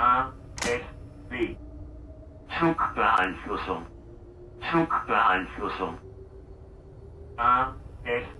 ASB. Zugbeeinflussung. Zugbeeinflussung. ASB.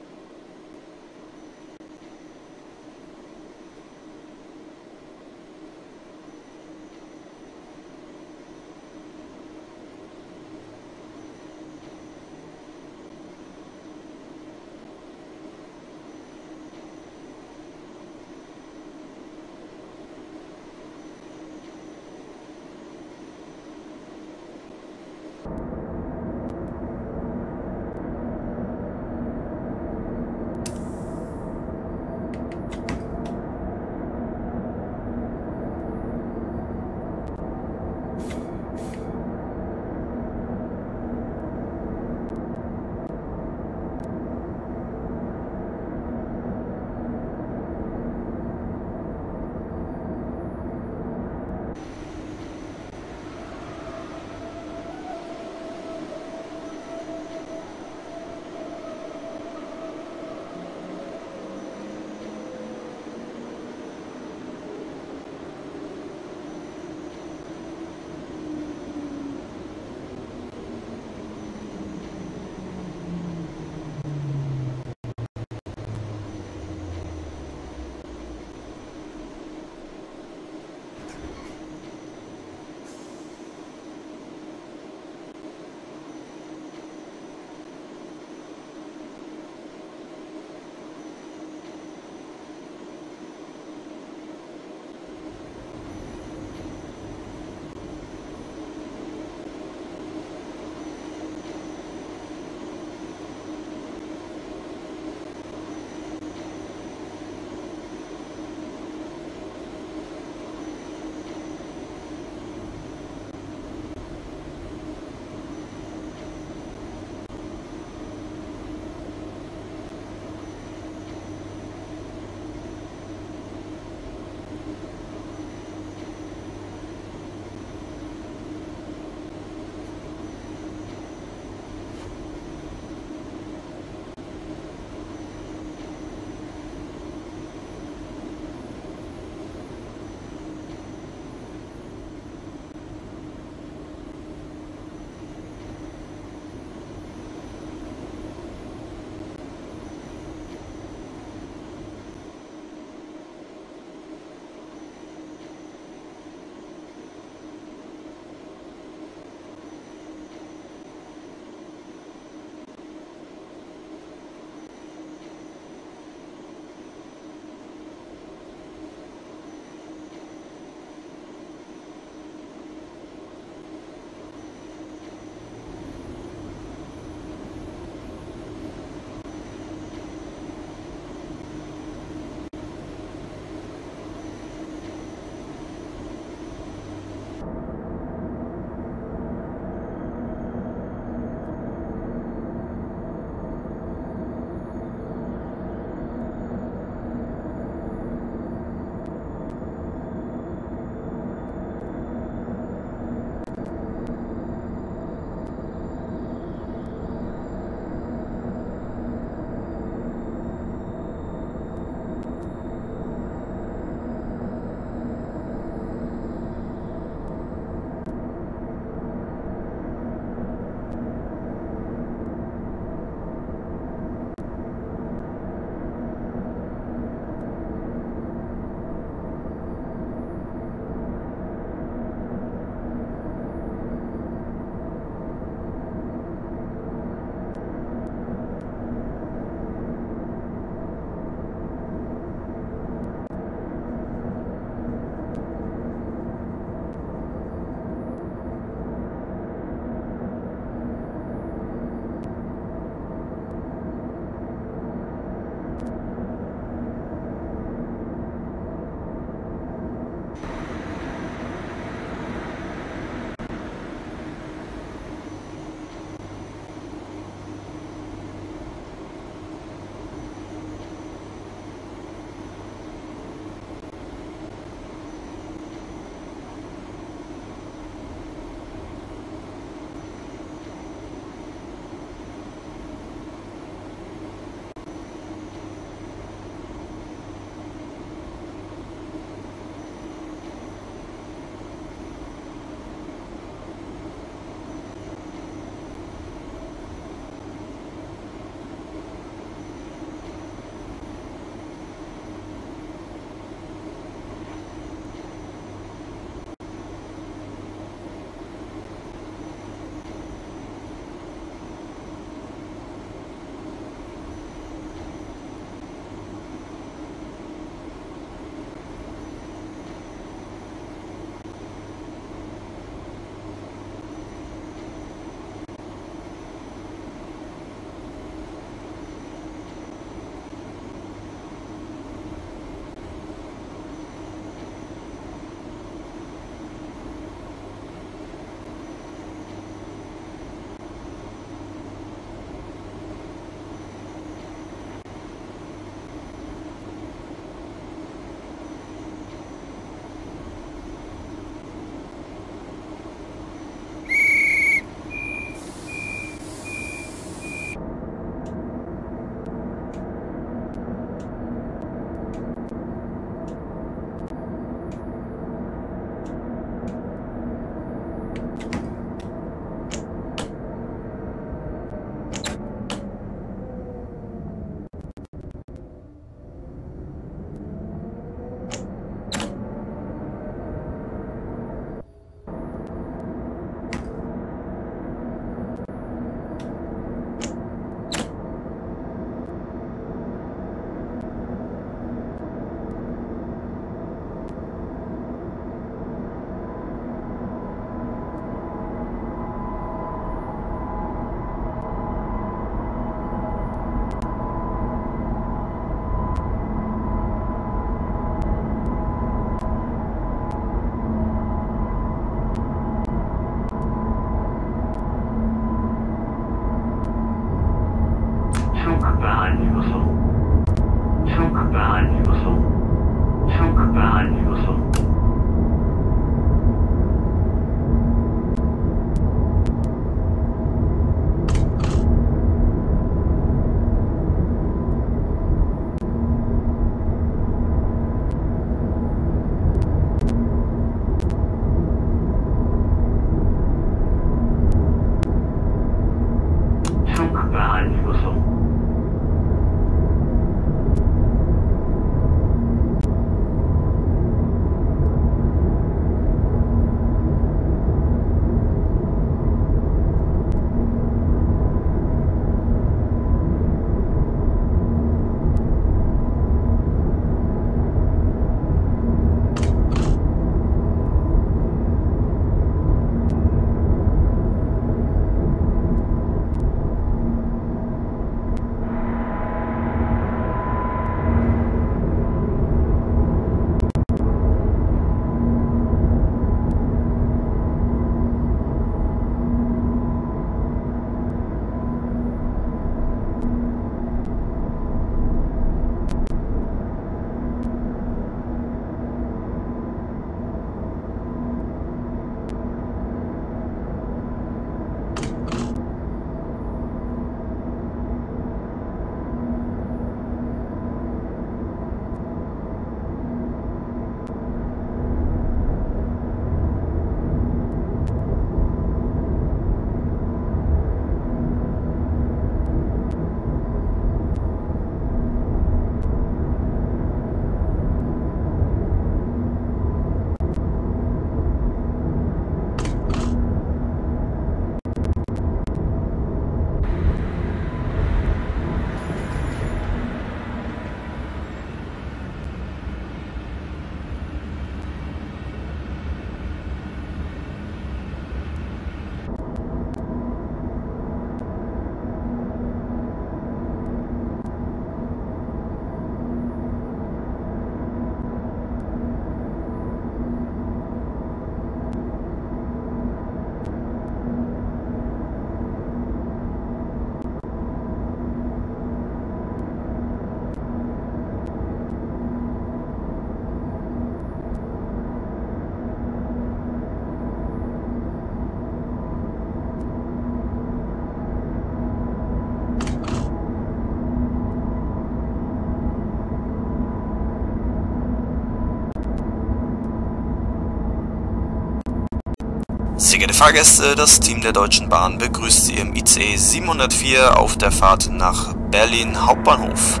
Geehrte Fahrgäste, das Team der Deutschen Bahn begrüßt Sie im ICE 704 auf der Fahrt nach Berlin Hauptbahnhof.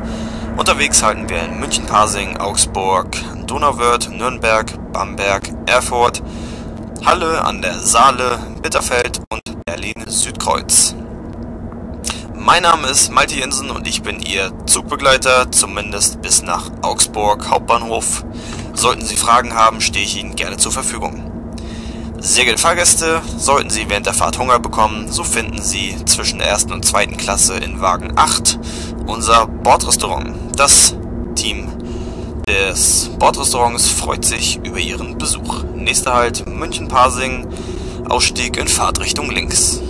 Unterwegs halten wir in München-Pasing, Augsburg, Donauwörth, Nürnberg, Bamberg, Erfurt, Halle an der Saale, Bitterfeld und Berlin-Südkreuz. Mein Name ist Malte Jensen und ich bin Ihr Zugbegleiter, zumindest bis nach Augsburg Hauptbahnhof. Sollten Sie Fragen haben, stehe ich Ihnen gerne zur Verfügung. Sehr geehrte Fahrgäste, sollten Sie während der Fahrt Hunger bekommen, so finden Sie zwischen der ersten und zweiten Klasse in Wagen 8 unser Bordrestaurant. Das Team des Bordrestaurants freut sich über Ihren Besuch. Nächster Halt München-Pasing, Ausstieg in Fahrtrichtung links.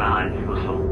Zugbeeinflussung. Zugbeeinflussung.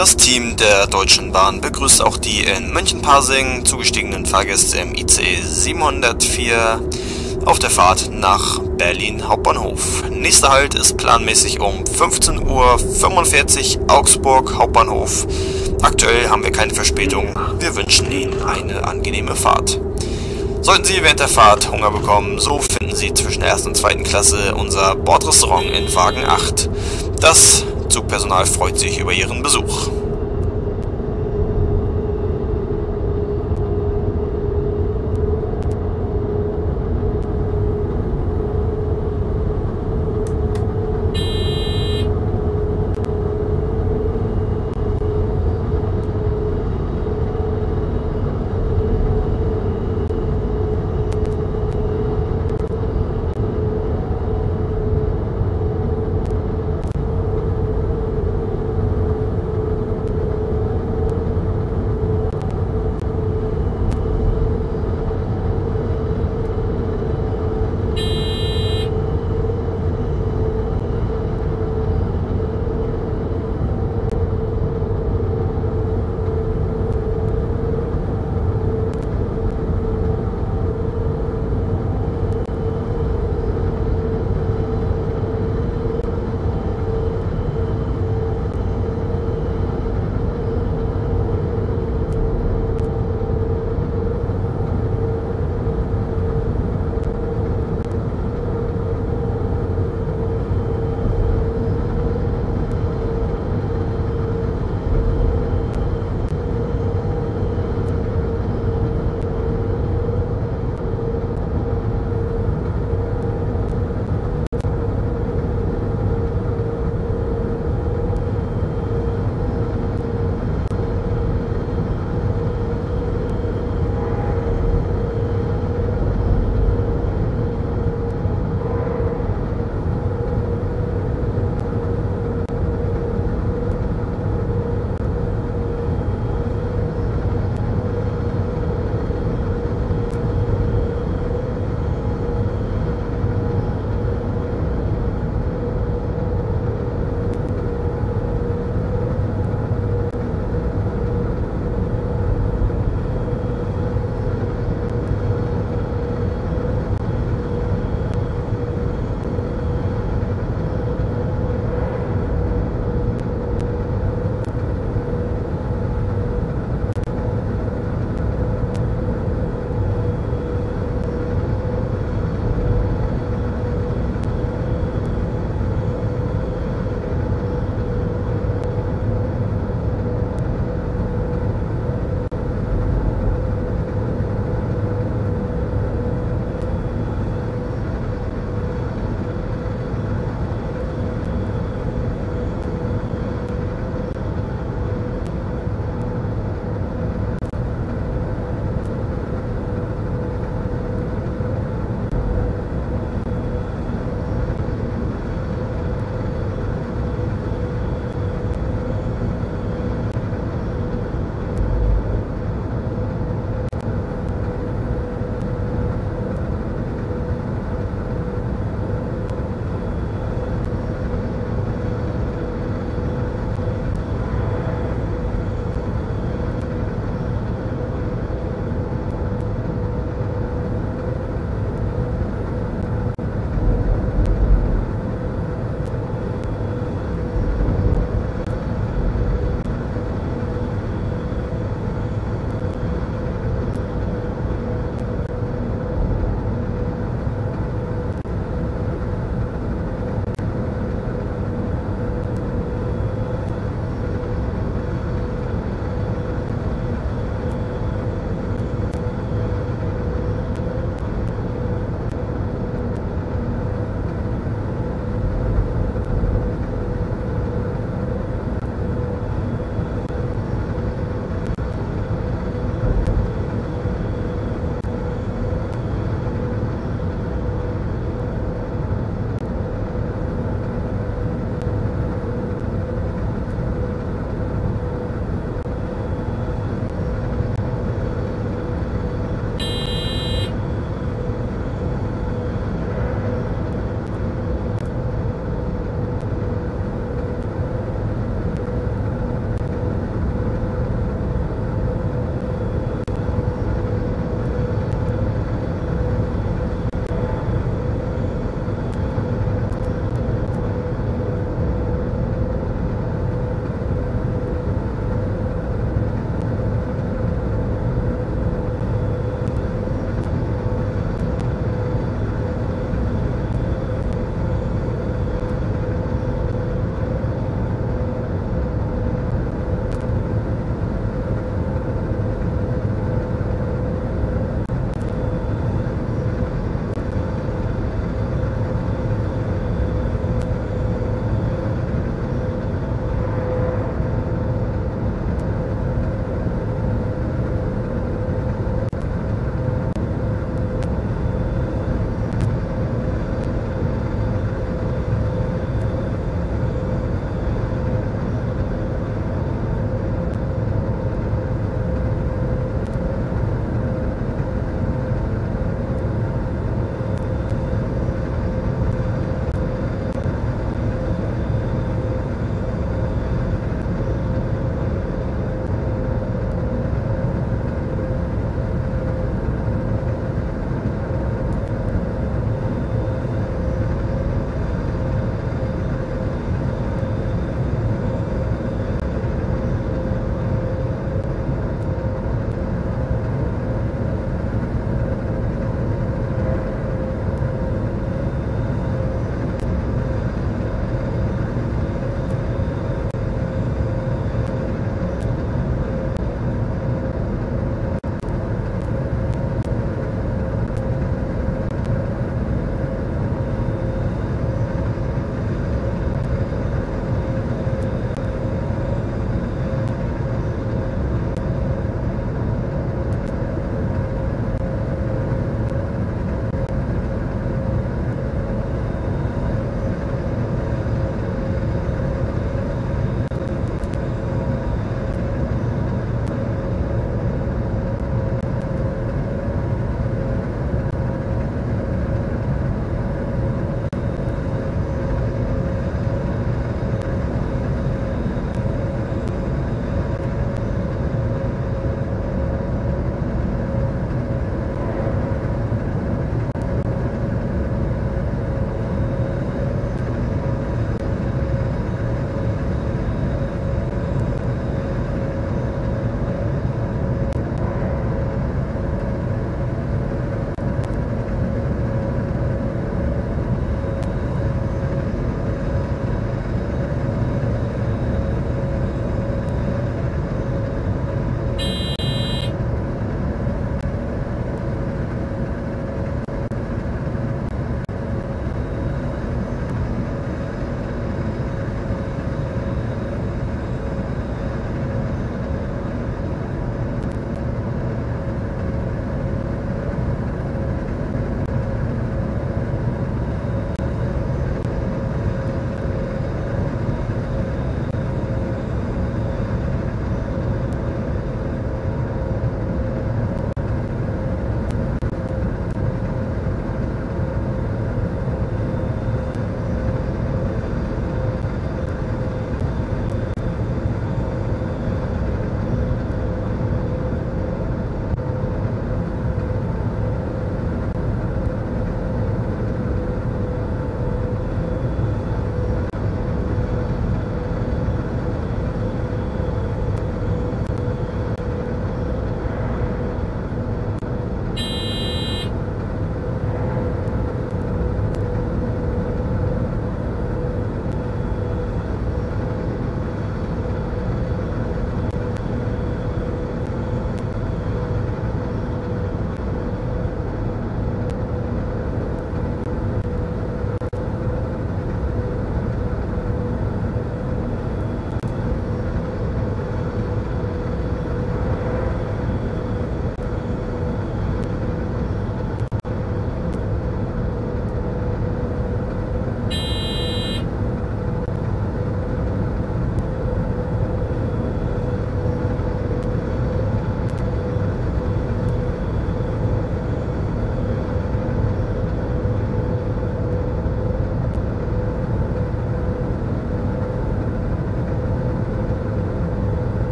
Das Team der Deutschen Bahn begrüßt auch die in München-Pasing zugestiegenen Fahrgäste im ICE 704 auf der Fahrt nach Berlin Hauptbahnhof. Nächster Halt ist planmäßig um 15.45 Uhr Augsburg Hauptbahnhof. Aktuell haben wir keine Verspätung. Wir wünschen Ihnen eine angenehme Fahrt. Sollten Sie während der Fahrt Hunger bekommen, so finden Sie zwischen der ersten und zweiten Klasse unser Bordrestaurant in Wagen 8. Das Zugpersonal freut sich über Ihren Besuch.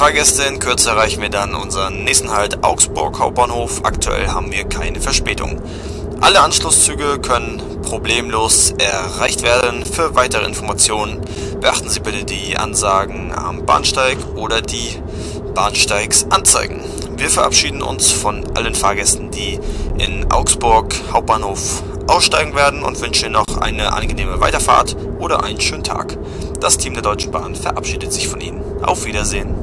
Fahrgäste, in Kürze erreichen wir dann unseren nächsten Halt Augsburg Hauptbahnhof. Aktuell haben wir keine Verspätung. Alle Anschlusszüge können problemlos erreicht werden. Für weitere Informationen beachten Sie bitte die Ansagen am Bahnsteig oder die Bahnsteigsanzeigen. Wir verabschieden uns von allen Fahrgästen, die in Augsburg Hauptbahnhof aussteigen werden und wünschen Ihnen noch eine angenehme Weiterfahrt oder einen schönen Tag. Das Team der Deutschen Bahn verabschiedet sich von Ihnen. Auf Wiedersehen.